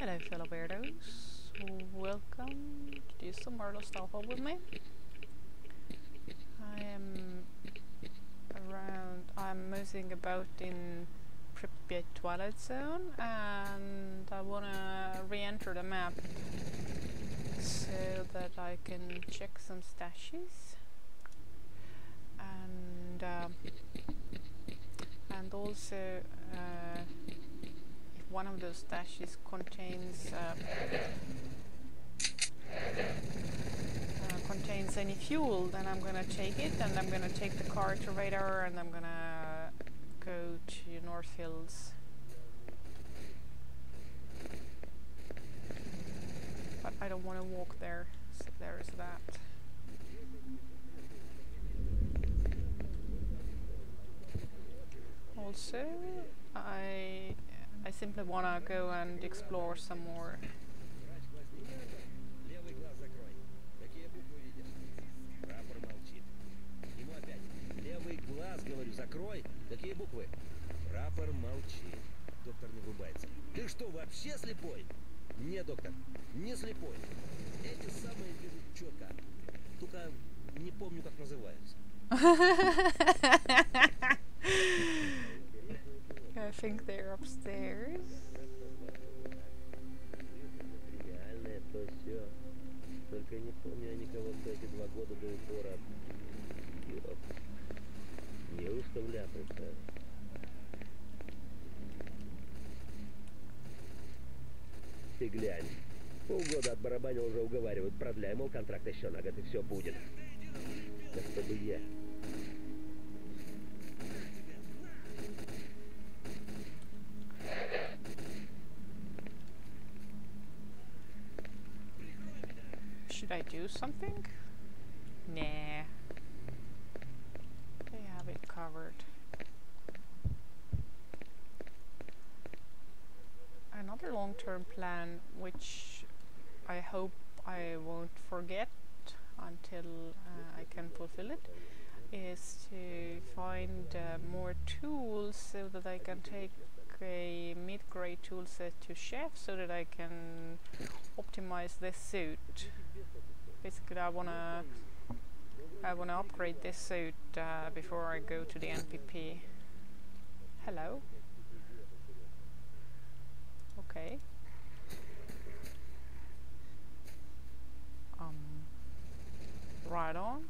Hello, fellow weirdos. Welcome to do some more Lost Alpha with me. I am around. I'm moving about in Pripyat Twilight Zone, and I wanna re-enter the map so that I can check some stashes and um, and also uh, one of those stashes contains uh, uh, contains any fuel then I'm gonna take it and I'm gonna take the car to radar and I'm gonna go to North Hills but I don't want to walk there so there is that. Also I I simply want to go and explore some more Левый глаз закрой. Какие буквы видишь? Рапор молчит. Ему опять. Левый глаз, говорю, закрой. Какие буквы? Рапор молчит. Доктор не врубается. Ты что, вообще слепой? Не, доктор, не слепой. Эти самые вижу четко. Только не помню, как называются. I think they're upstairs Реальное то все. Только не помню никого за эти два года до упора. Ёп. Неужто вляпался? Ты глянь. Полгода от барабанил уже уговаривают. Продляй, мол, контракт еще на год, и все будет. Да чтобы я. Do something? Nah. They have it covered. Another long-term plan which I hope I won't forget until uh, I can fulfill it is to find uh, more tools so that I can take a mid-grade tool set to chef so that I can optimize this suit basically I wanna I wanna upgrade this suit uh, before I go to the NPP hello? Okay. Um right on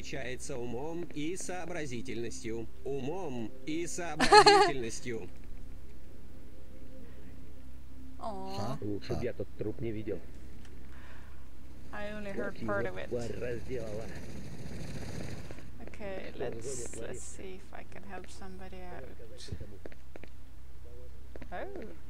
отличается умом и сообразительностью. Умом и сообразительностью. Лучше б я тот труп не видел. I only heard part of it. Okay, let's let's see if I can help somebody out. Oh.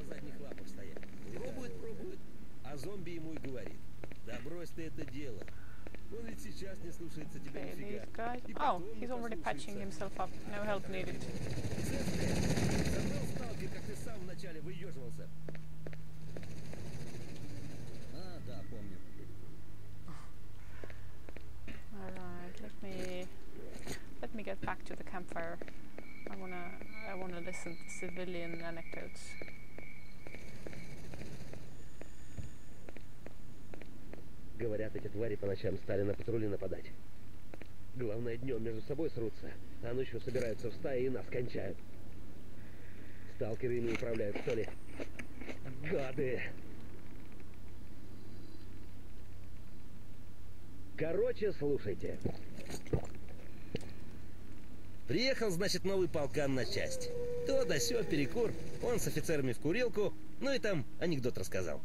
patching послушается. himself up. No help needed. Забыл, сталкер, как ты сам вначале выеживался? А, да, помню. Alright, let me let me get back to the campfire. I wanna I wanna listen to civilian anecdotes. Говорят, эти твари по ночам стали на патрули нападать. Главное, днем между собой срутся, а ночью собираются в стаи и нас кончают. Сталкеры ими управляют, что ли? Гады! Короче, слушайте. Приехал, значит, новый полкан на часть. То да сё, перекур. Он с офицерами в курилку. Ну и там анекдот рассказал.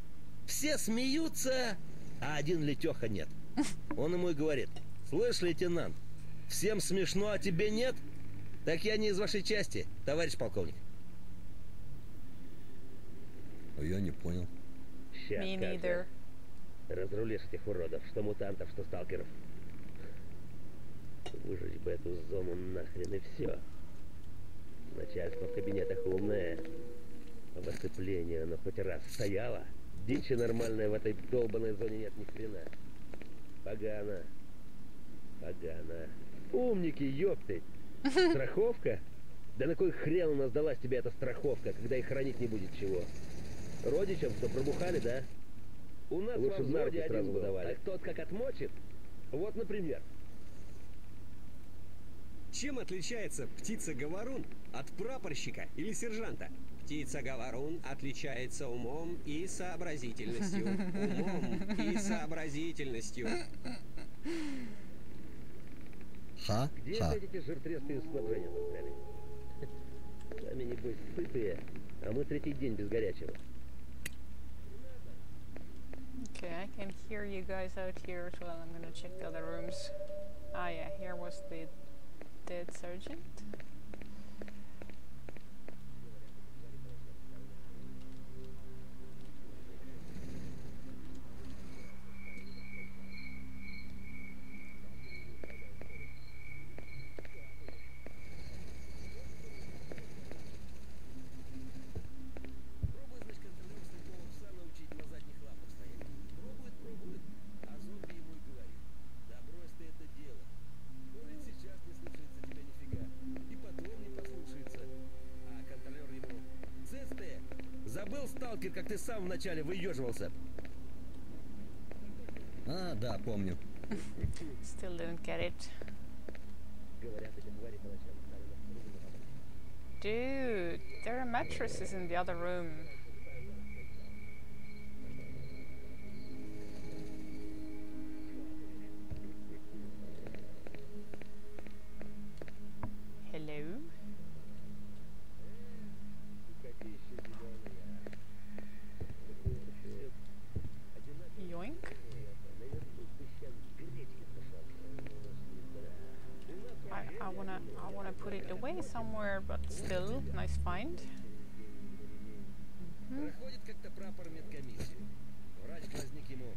Все смеются, а один Летёха нет. Он ему и говорит. Слышь, лейтенант, всем смешно, а тебе нет? Так я не из вашей части, товарищ полковник. А я не понял. Щас Me neither. Разрулишь этих уродов, что мутантов, что сталкеров. Выжечь бы эту зону нахрен и все. Начальство в кабинетах умное. В оцеплении оно хоть раз стояло. Дичи нормальной в этой долбанной зоне нет ни хрена. Погано. Погано. Умники, ёпты. Страховка? Да на кой хрен у нас далась тебе эта страховка, когда и хранить не будет чего? Родичам, что пробухали, да? У нас Лучше в нарки сразу выдавали. Так тот как отмочит. Вот, например. Чем отличается птица-говорун от прапорщика или сержанта? Птица-говорун отличается умом и сообразительностью. Умом и сообразительностью. Ха? Где Ха. опять эти жиртреские снабжения застряли? Сами, небось, сытые, а мы третий день без горячего. Okay, I can hear you guys out here as well. I'm gonna check the other rooms. Ah, yeah, here was the dead sergeant. Сталкер, как ты сам вначале выеживался. А, да, помню. Still didn't get it. Dude, there are mattresses in the other room. I wanna put it away somewhere, but still, nice find. Проходит как-то прапор медкомиссию. Врач возник ему.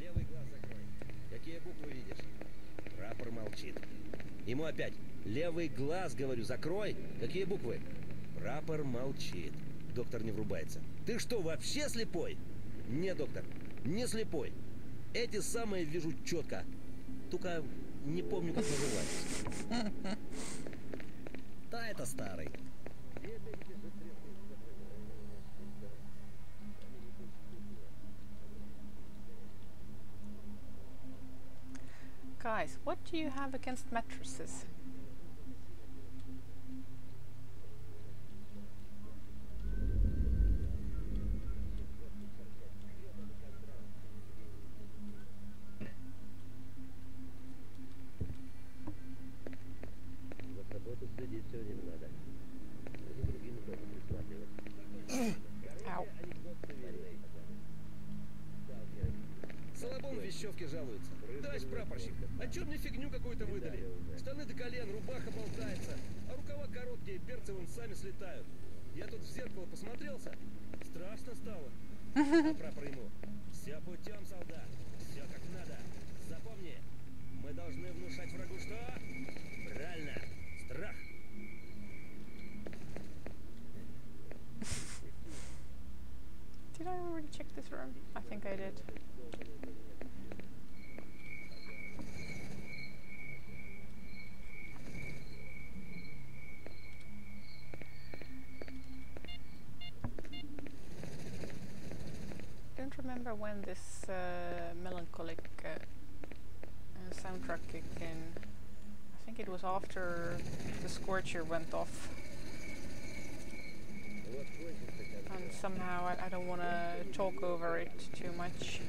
Левый глаз закрой. Какие буквы видишь? Прапор молчит. Ему опять. Левый глаз, говорю, закрой. Какие буквы? Прапор молчит. Доктор не врубается. Ты что, вообще слепой? Не, доктор, не слепой. Эти самые вижу четко. Только не помню, как называются. Да, это старый. Guys, what do you have against mattresses? Did I already check this room? I think I did. Don't remember when this uh, melancholic uh, uh, soundtrack kicked in. I think it was after the Scorcher went off. Somehow I, I don't want to talk over it too much.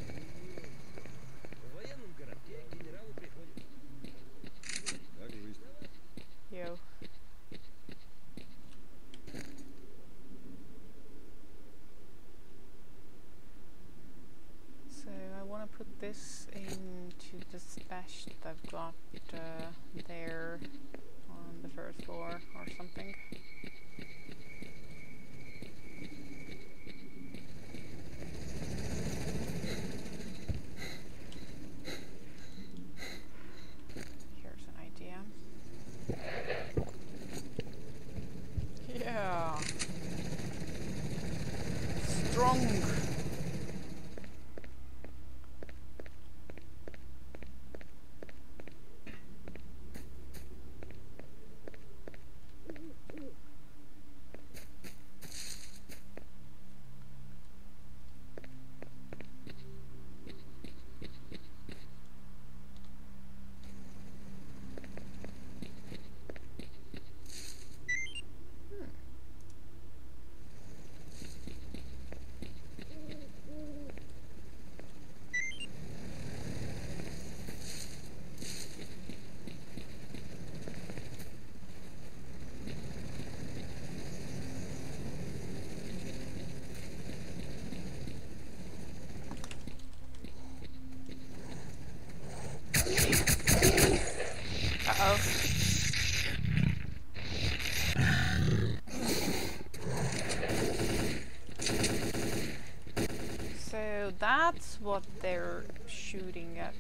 That's what they're shooting at.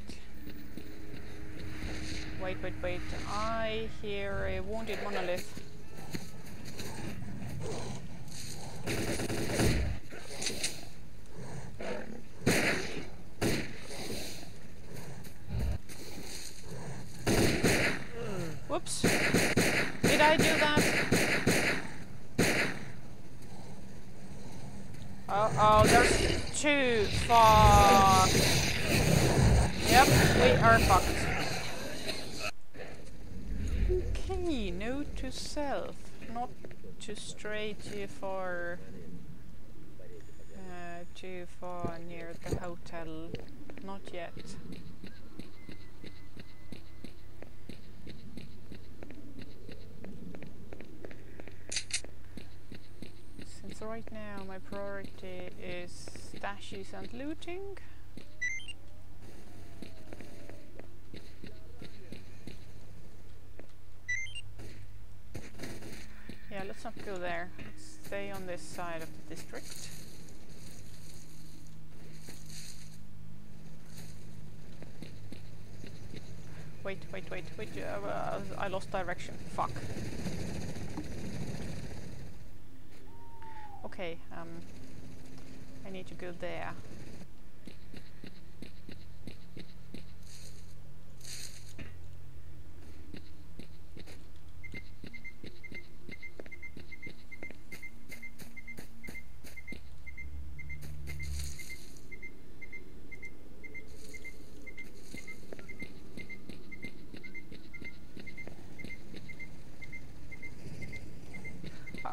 Wait, wait, wait. I hear a wounded monolith. Whoops. Did I do that? Uh oh, there's two. Fuck. Yep, we are fucked. Note to self. Not to stray too far. Uh, too far near the hotel. Not yet. Since right now my priority is stashes and looting. Yeah, let's not go there. Let's stay on this side of the district. Wait, wait, wait, wait. Uh, uh, I lost direction. Fuck. Okay, um, I need to go there.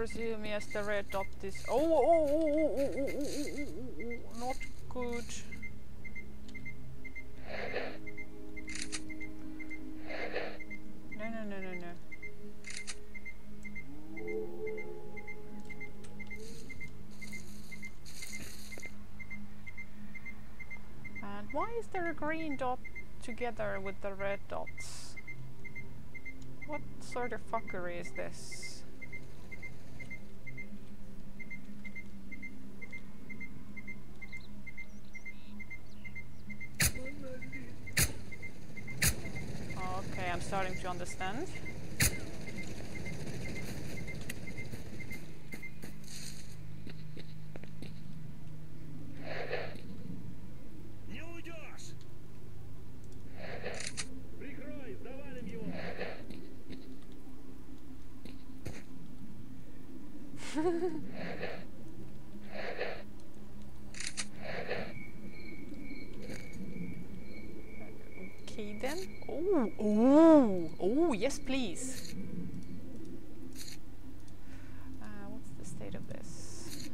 Presume yes, the red dot is. Oh, oh, oh, oh, oh, oh, oh, oh, oh, oh, oh, not good. No, no, no, no, no. And why is there a green dot together with the red dots? What sort of fuckery is this? understand. Okey'den. Oo, oo. Oh, yes, please. Uh, what's the state of this?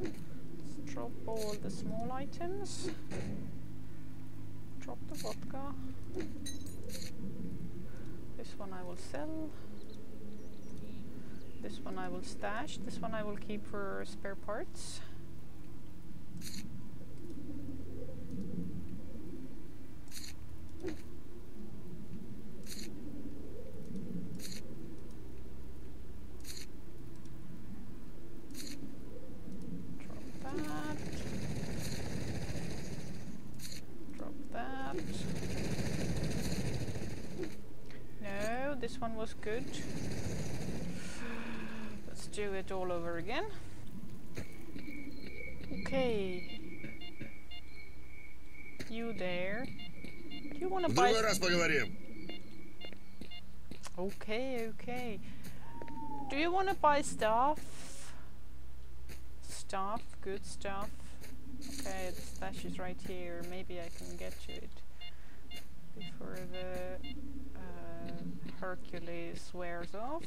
Let's drop all the small items. Drop the vodka. This one I will sell. This one I will stash. This one I will keep for spare parts. Drop that. Drop that. No, this one was good Let's do it all over again. Okay. You there. Do you want to buy? Другой раз поговорим. Okay, okay. Do you want to buy stuff? Stuff, good stuff. Okay, the stash is right here. Maybe I can get to it before the uh, Hercules wears off.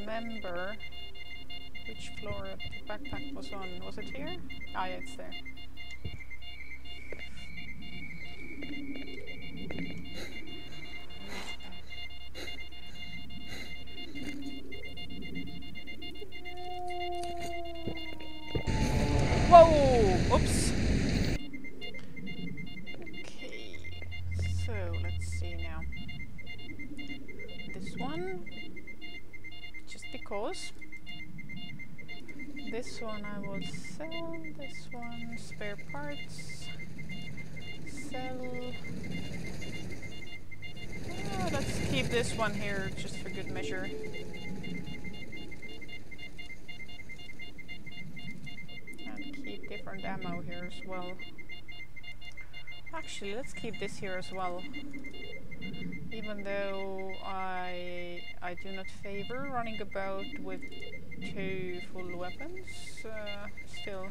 Remember which floor the backpack was on. Was it here? Ah, yeah, it's there. Sell, this one spare parts, sell. Ah, let's keep this one here just for good measure. And keep different ammo here as well. Actually, let's keep this here as well even though I I do not favor running about with two full weapons, uh, still.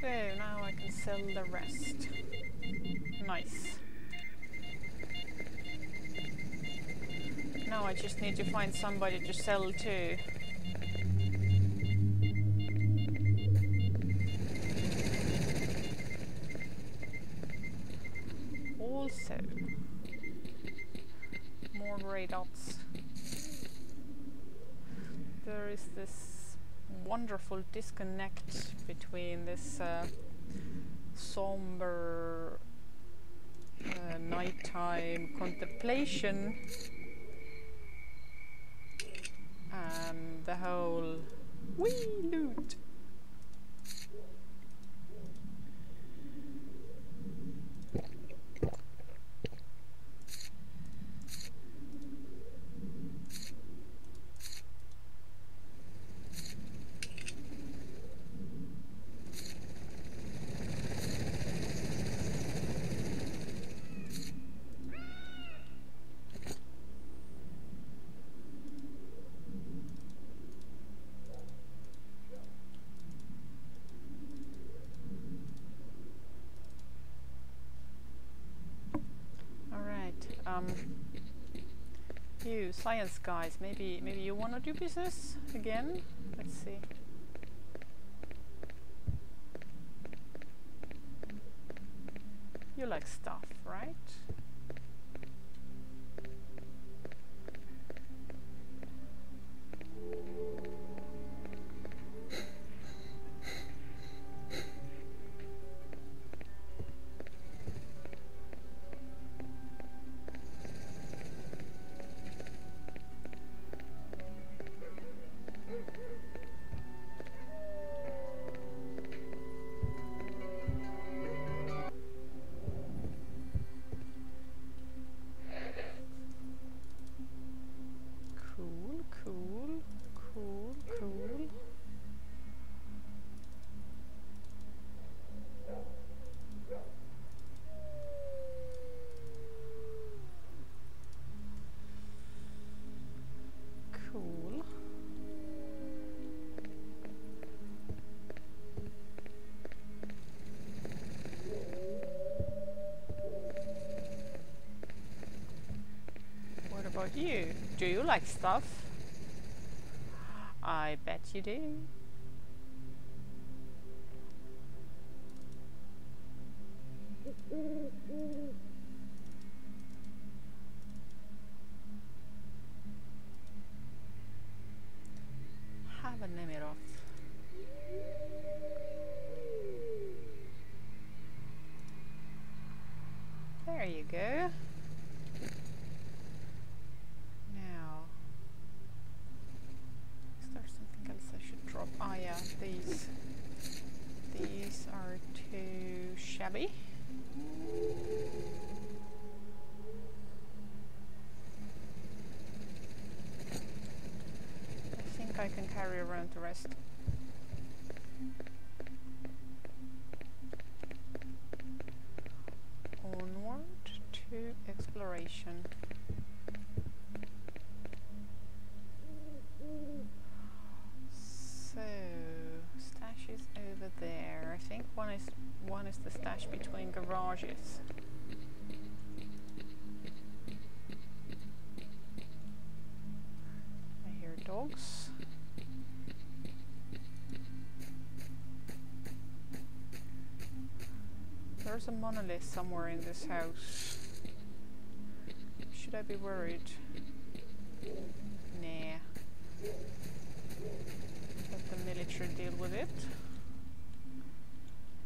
So now I can sell the rest. Nice. I just need to find somebody to sell to. Also, more grey dots. There is this wonderful disconnect between this uh, somber uh, nighttime contemplation and the whole wee loot. Alright, um, You science guys, maybe maybe you wanna do business again? Let's see. You like stuff, You? Do you like stuff? I bet you do. I think I can carry around the rest. A monolith somewhere in this house. Should I be worried? Nah. Let the military deal with it.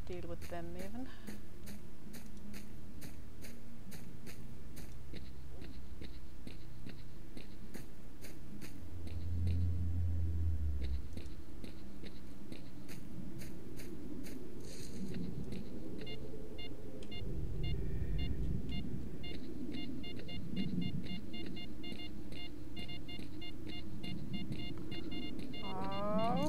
Deal with them even. Oh.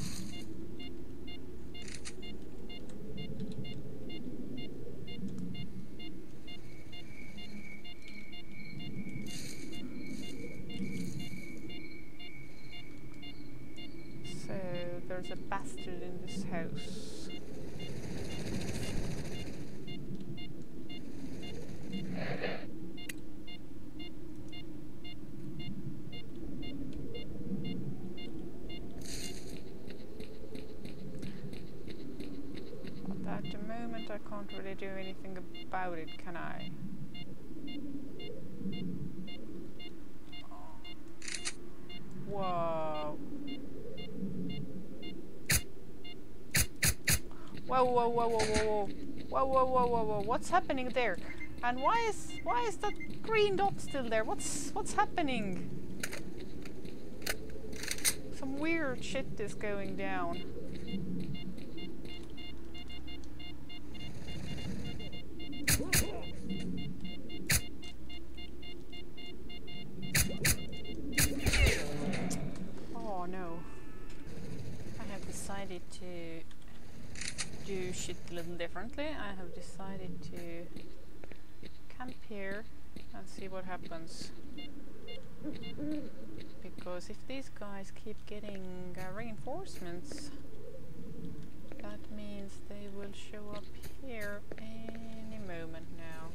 So there's a bastard in this house. But at the moment I can't really do anything about it, can I? Whoa. Whoa, whoa, whoa, whoa, whoa, whoa. Whoa, whoa, whoa, whoa. What's happening there? And why is why is that green dot still there? What's what's happening? Some weird shit is going down. Here and see what happens. Because if these guys keep getting uh, reinforcements, that means they will show up here any moment now.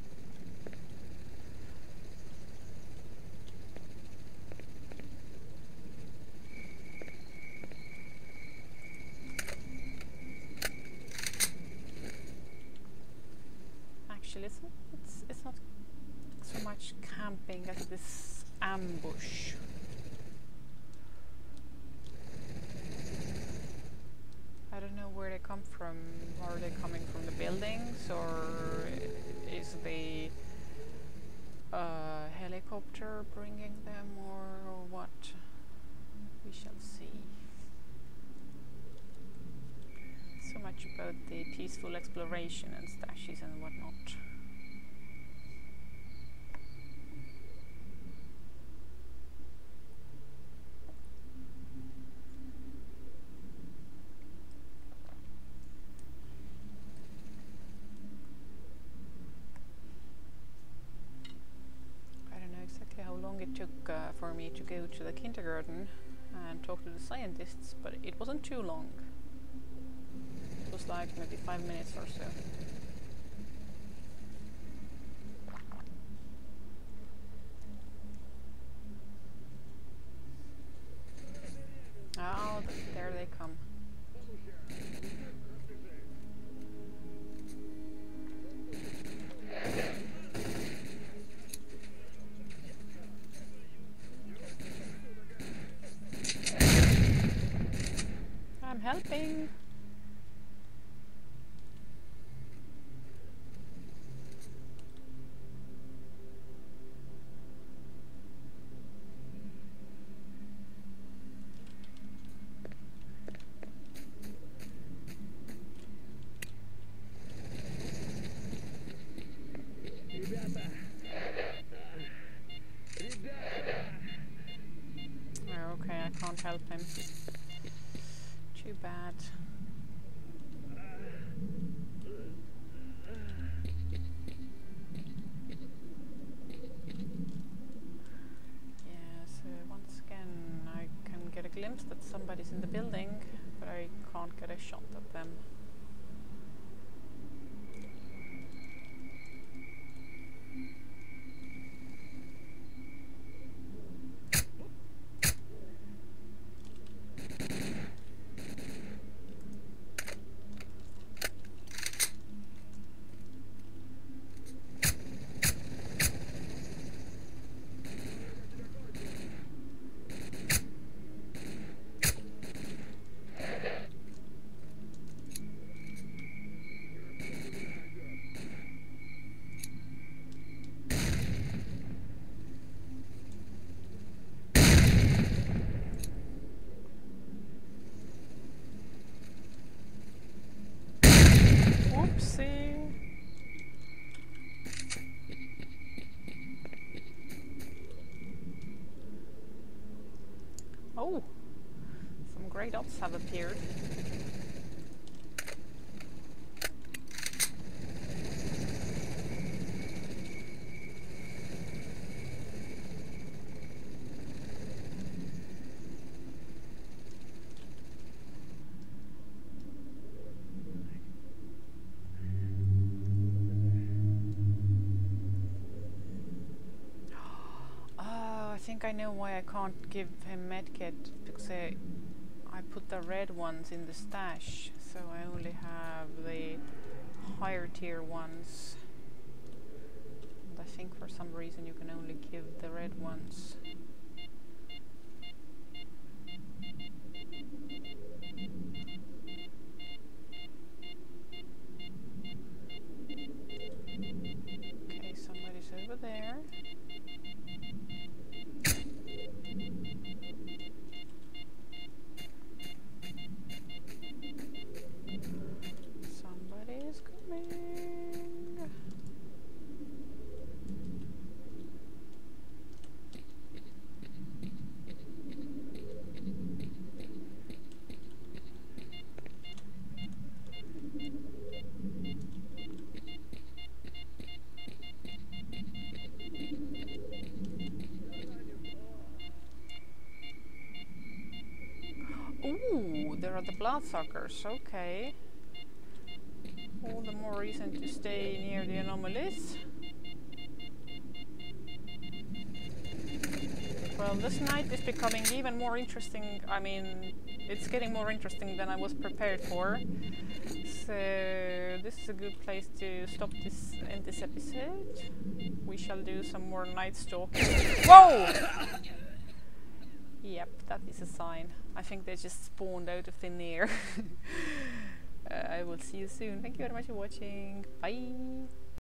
camping at this ambush. I don't know where they come from. Are they coming from the buildings or is the uh, helicopter bringing them or, or what? We shall see. So much about the peaceful exploration and stashes and whatnot. I don't know exactly how long it took uh, for me to go to the kindergarten and talk to the scientists, but it wasn't too long. Was like maybe five minutes or so. Oh, there they come. I'm helping. In the building, but I can't get a shot at them. Whoopsie! Oh! Dots have appeared. Oh, I think I know why I can't give him medkit because I put the red ones in the stash, so I only have the higher tier ones. And I think for some reason you can only give the red ones. Are the bloodsuckers, okay. All the more reason to stay near the anomalies. Well, this night is becoming even more interesting. I mean, it's getting more interesting than I was prepared for. So this is a good place to stop this in this episode. We shall do some more night stalking. Whoa! Yep, that is a sign. I think they just spawned out of thin air. uh, I will see you soon. Thank you very much for watching. Bye!